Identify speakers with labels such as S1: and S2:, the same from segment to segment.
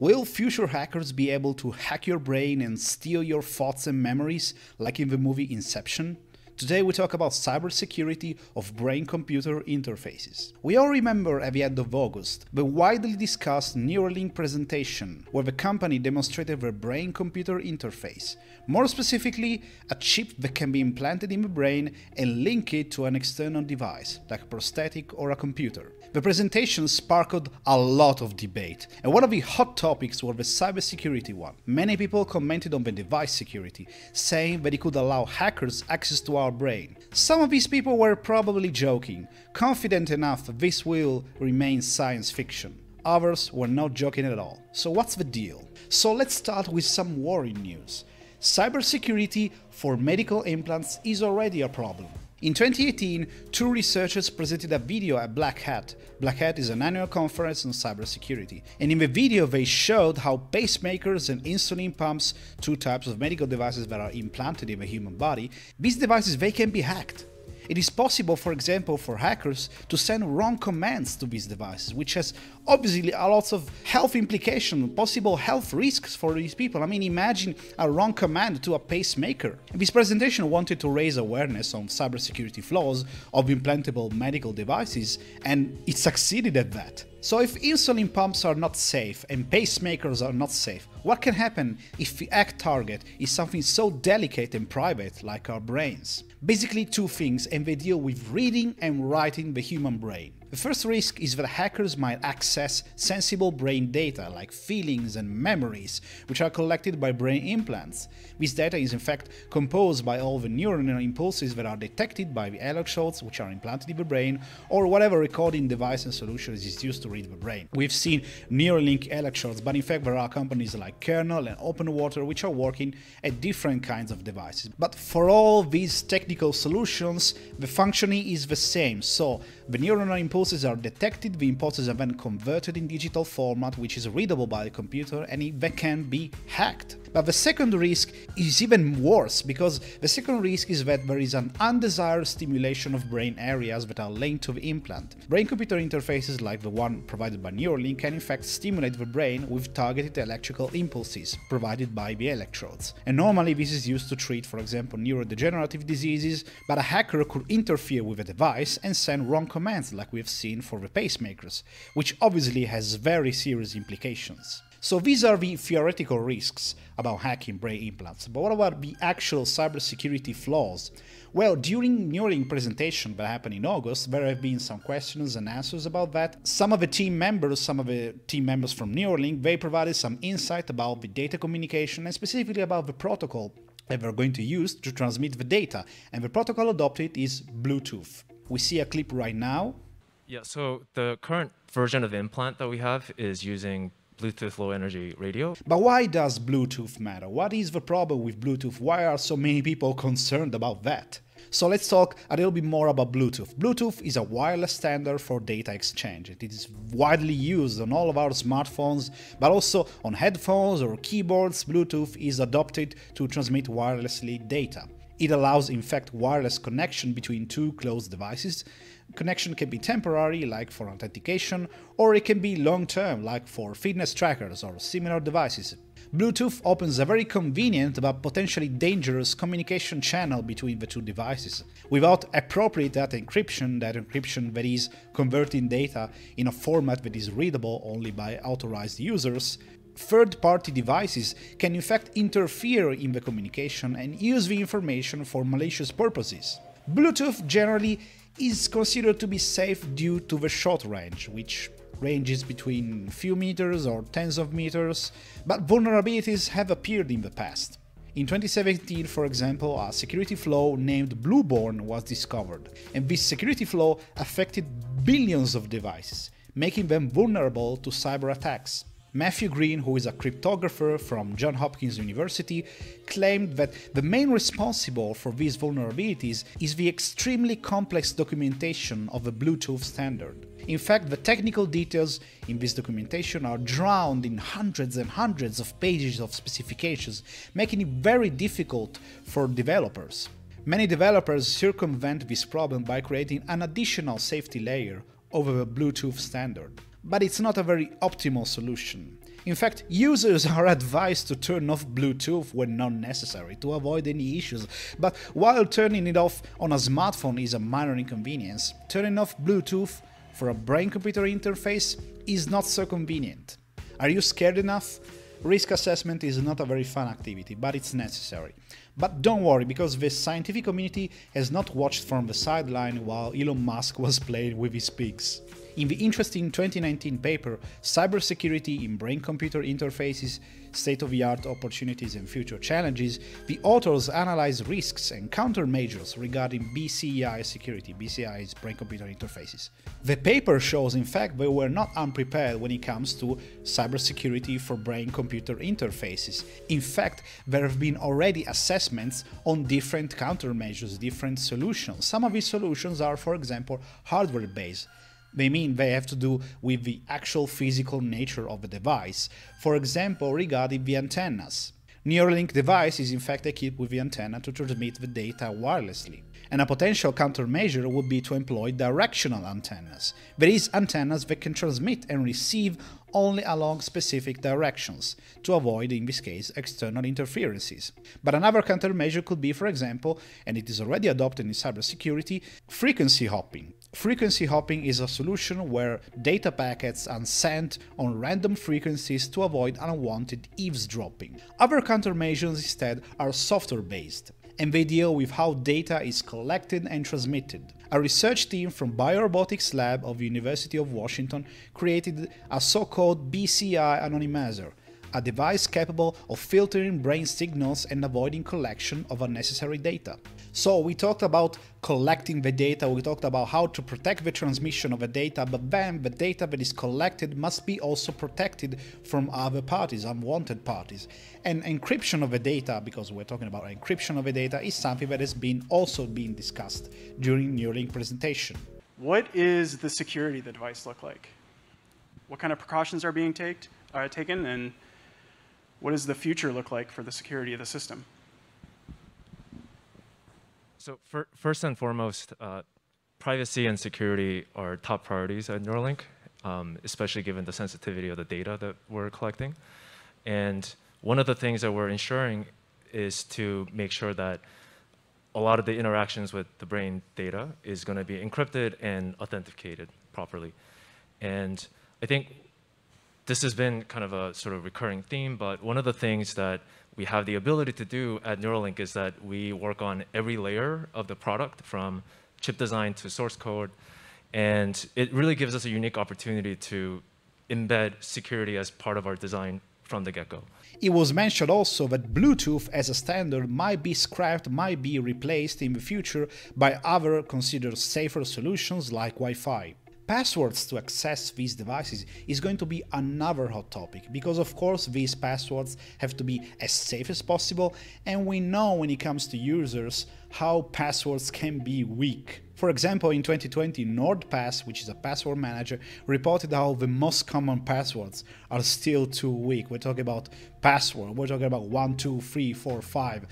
S1: Will future hackers be able to hack your brain and steal your thoughts and memories like in the movie Inception? Today we talk about cybersecurity of brain-computer interfaces. We all remember at the end of August the widely discussed Neuralink presentation where the company demonstrated their brain-computer interface, more specifically a chip that can be implanted in the brain and link it to an external device, like a prosthetic or a computer. The presentation sparked a lot of debate, and one of the hot topics was the cybersecurity one. Many people commented on the device security, saying that it could allow hackers access to our our brain. Some of these people were probably joking, confident enough this will remain science fiction. Others were not joking at all. So what's the deal? So let's start with some worrying news. Cybersecurity for medical implants is already a problem. In 2018, two researchers presented a video at Black Hat. Black Hat is an annual conference on cybersecurity, and in the video they showed how pacemakers and insulin pumps, two types of medical devices that are implanted in the human body, these devices they can be hacked. It is possible, for example, for hackers to send wrong commands to these devices, which has obviously a lot of health implications, possible health risks for these people. I mean, imagine a wrong command to a pacemaker. This presentation wanted to raise awareness on cybersecurity flaws of implantable medical devices, and it succeeded at that. So if insulin pumps are not safe and pacemakers are not safe, what can happen if the act target is something so delicate and private like our brains? Basically two things and they deal with reading and writing the human brain. The first risk is that hackers might access sensible brain data like feelings and memories, which are collected by brain implants. This data is in fact composed by all the neuronal impulses that are detected by the electrodes which are implanted in the brain, or whatever recording device and solution is used to read the brain. We've seen Neuralink electrodes, but in fact there are companies like Kernel and OpenWater which are working at different kinds of devices. But for all these technical solutions, the functioning is the same, so the neuronal impulses are detected, the impulses are then converted in digital format which is readable by the computer and they can be hacked. But the second risk is even worse, because the second risk is that there is an undesired stimulation of brain areas that are linked to the implant. Brain-computer interfaces like the one provided by Neuralink can in fact stimulate the brain with targeted electrical impulses provided by the electrodes. And normally this is used to treat, for example, neurodegenerative diseases, but a hacker could interfere with a device and send wrong commands like we've seen for the pacemakers, which obviously has very serious implications. So these are the theoretical risks about hacking brain implants. But what about the actual cybersecurity flaws? Well, during Neuralink presentation that happened in August, there have been some questions and answers about that. Some of the team members, some of the team members from Neuralink, they provided some insight about the data communication and specifically about the protocol that we're going to use to transmit the data. And the protocol adopted is Bluetooth. We see a clip right now.
S2: Yeah, so the current version of implant that we have is using Bluetooth Low Energy Radio.
S1: But why does Bluetooth matter? What is the problem with Bluetooth? Why are so many people concerned about that? So let's talk a little bit more about Bluetooth. Bluetooth is a wireless standard for data exchange. It is widely used on all of our smartphones, but also on headphones or keyboards. Bluetooth is adopted to transmit wirelessly data. It allows, in fact, wireless connection between two close devices. Connection can be temporary, like for authentication, or it can be long-term, like for fitness trackers or similar devices. Bluetooth opens a very convenient but potentially dangerous communication channel between the two devices. Without appropriate data encryption, that encryption that is converting data in a format that is readable only by authorized users, third-party devices can in fact interfere in the communication and use the information for malicious purposes. Bluetooth generally is considered to be safe due to the short range, which ranges between few meters or tens of meters, but vulnerabilities have appeared in the past. In 2017, for example, a security flaw named BlueBorne was discovered, and this security flaw affected billions of devices, making them vulnerable to cyber attacks. Matthew Green, who is a cryptographer from Johns Hopkins University, claimed that the main responsible for these vulnerabilities is the extremely complex documentation of the Bluetooth standard. In fact, the technical details in this documentation are drowned in hundreds and hundreds of pages of specifications, making it very difficult for developers. Many developers circumvent this problem by creating an additional safety layer over the Bluetooth standard but it's not a very optimal solution. In fact, users are advised to turn off Bluetooth when not necessary to avoid any issues, but while turning it off on a smartphone is a minor inconvenience, turning off Bluetooth for a brain-computer interface is not so convenient. Are you scared enough? Risk assessment is not a very fun activity, but it's necessary. But don't worry, because the scientific community has not watched from the sideline while Elon Musk was playing with his pigs. In the interesting 2019 paper, Cybersecurity in Brain-Computer Interfaces, State-of-the-Art Opportunities and Future Challenges, the authors analyze risks and countermeasures regarding BCI security, BCI is Brain-Computer Interfaces. The paper shows in fact they were not unprepared when it comes to cybersecurity for brain-computer interfaces. In fact, there have been already assessments on different countermeasures, different solutions. Some of these solutions are, for example, hardware-based. They mean they have to do with the actual physical nature of the device, for example regarding the antennas. Neuralink device is in fact equipped with the antenna to transmit the data wirelessly. And a potential countermeasure would be to employ directional antennas. There is antennas that can transmit and receive only along specific directions, to avoid, in this case, external interferences. But another countermeasure could be, for example, and it is already adopted in cybersecurity, frequency hopping. Frequency hopping is a solution where data packets are sent on random frequencies to avoid unwanted eavesdropping. Other countermeasures instead are software-based and they deal with how data is collected and transmitted. A research team from Biorobotics Lab of the University of Washington created a so-called BCI anonymizer, a device capable of filtering brain signals and avoiding collection of unnecessary data. So we talked about collecting the data, we talked about how to protect the transmission of the data, but then the data that is collected must be also protected from other parties, unwanted parties. And encryption of the data, because we're talking about encryption of the data, is something that has been also been discussed during Neuralink presentation.
S3: What is the security of the device look like? What kind of precautions are being uh, taken and what does the future look like for the security of the system?
S2: So for, first and foremost, uh, privacy and security are top priorities at Neuralink, um, especially given the sensitivity of the data that we're collecting. And one of the things that we're ensuring is to make sure that a lot of the interactions with the brain data is going to be encrypted and authenticated properly. And I think this has been kind of a sort of recurring theme, but one of the things that we have the ability to do at Neuralink is that we work on every layer of the product from chip design to source code. And it really gives us a unique opportunity to embed security as part of our design from the get-go.
S1: It was mentioned also that Bluetooth as a standard might be scrapped, might be replaced in the future by other considered safer solutions like Wi-Fi passwords to access these devices is going to be another hot topic because of course these passwords have to be as safe as possible and we know when it comes to users how passwords can be weak. For example, in 2020, NordPass, which is a password manager, reported how the most common passwords are still too weak. We're talking about password, we're talking about 1, 2, 3, 4, 5.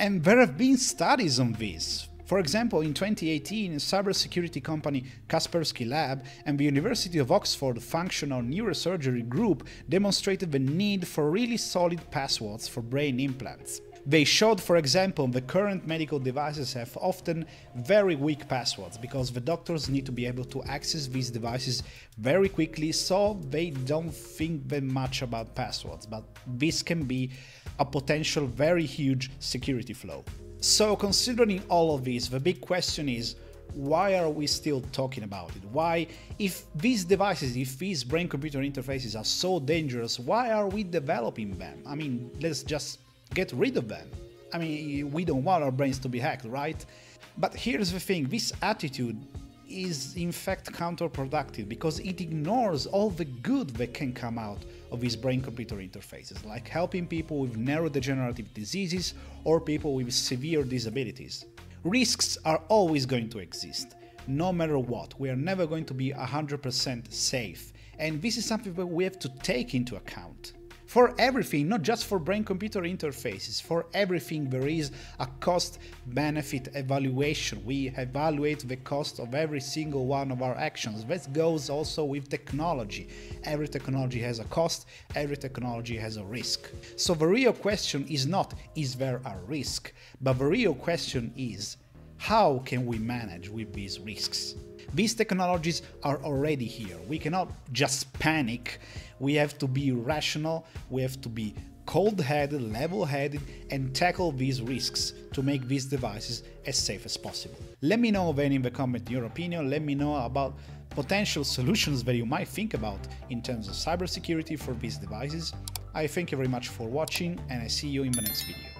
S1: And there have been studies on this. For example, in 2018, cybersecurity company Kaspersky Lab and the University of Oxford Functional Neurosurgery Group demonstrated the need for really solid passwords for brain implants. They showed, for example, the current medical devices have often very weak passwords because the doctors need to be able to access these devices very quickly, so they don't think very much about passwords. But this can be a potential very huge security flow. So considering all of this, the big question is, why are we still talking about it? Why, if these devices, if these brain-computer interfaces are so dangerous, why are we developing them? I mean, let's just get rid of them. I mean, we don't want our brains to be hacked, right? But here's the thing, this attitude is in fact counterproductive because it ignores all the good that can come out of these brain-computer interfaces, like helping people with neurodegenerative diseases or people with severe disabilities. Risks are always going to exist, no matter what. We are never going to be 100% safe, and this is something that we have to take into account. For everything, not just for brain-computer interfaces, for everything there is a cost-benefit evaluation. We evaluate the cost of every single one of our actions. That goes also with technology. Every technology has a cost, every technology has a risk. So the real question is not, is there a risk? But the real question is, how can we manage with these risks? These technologies are already here. We cannot just panic. We have to be rational, we have to be cold headed, level headed, and tackle these risks to make these devices as safe as possible. Let me know then in the comment your opinion, let me know about potential solutions that you might think about in terms of cybersecurity for these devices. I thank you very much for watching and I see you in the next video.